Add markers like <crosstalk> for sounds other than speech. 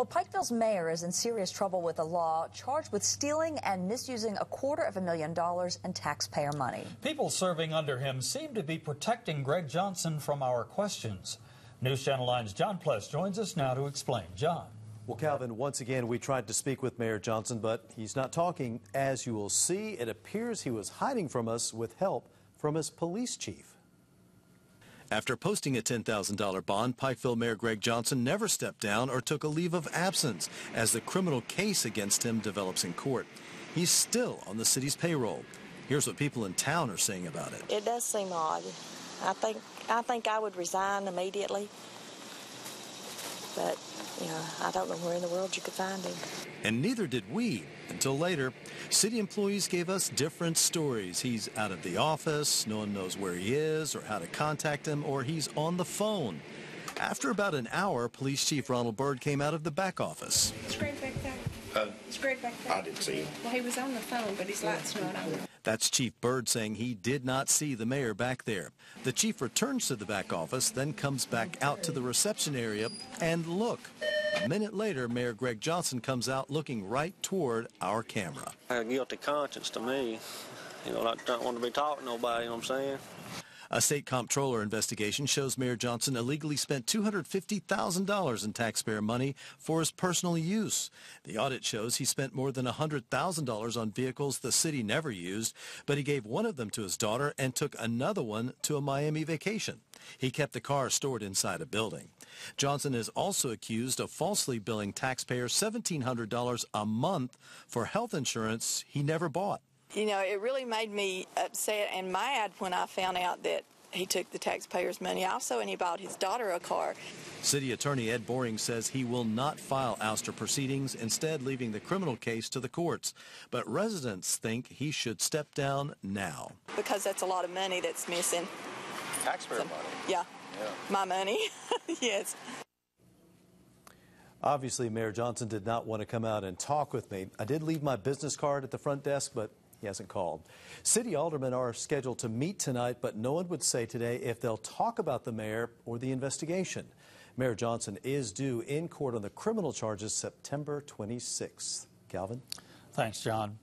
Well, Pikeville's mayor is in serious trouble with the law, charged with stealing and misusing a quarter of a million dollars in taxpayer money. People serving under him seem to be protecting Greg Johnson from our questions. News Channel 9's John Pless joins us now to explain. John. Well, Calvin, once again, we tried to speak with Mayor Johnson, but he's not talking. As you will see, it appears he was hiding from us with help from his police chief. After posting a $10,000 bond, Pikeville Mayor Greg Johnson never stepped down or took a leave of absence as the criminal case against him develops in court. He's still on the city's payroll. Here's what people in town are saying about it. It does seem odd. I think I think I would resign immediately. But, you know, I don't know where in the world you could find him. And neither did we until later. City employees gave us different stories. He's out of the office, no one knows where he is or how to contact him, or he's on the phone. After about an hour, Police Chief Ronald Byrd came out of the back office. It's Greg back there. Uh, It's Greg back there. I didn't see him. Well, he was on the phone, but his light's not on. That's Chief Byrd saying he did not see the mayor back there. The chief returns to the back office, then comes back out to the reception area, and look. A minute later, Mayor Greg Johnson comes out looking right toward our camera. a guilty conscience to me. You know, I don't want to be talking to nobody, you know what I'm saying? A state comptroller investigation shows Mayor Johnson illegally spent $250,000 in taxpayer money for his personal use. The audit shows he spent more than $100,000 on vehicles the city never used, but he gave one of them to his daughter and took another one to a Miami vacation. He kept the car stored inside a building. Johnson is also accused of falsely billing taxpayers $1,700 a month for health insurance he never bought. You know, it really made me upset and mad when I found out that he took the taxpayers' money also and he bought his daughter a car. City Attorney Ed Boring says he will not file ouster proceedings, instead leaving the criminal case to the courts. But residents think he should step down now. Because that's a lot of money that's missing. Taxpayer So, money. Yeah. Yeah. My money. <laughs> yes. Obviously, Mayor Johnson did not want to come out and talk with me. I did leave my business card at the front desk, but he hasn't called. City aldermen are scheduled to meet tonight, but no one would say today if they'll talk about the mayor or the investigation. Mayor Johnson is due in court on the criminal charges September 26th. Calvin? Thanks, John.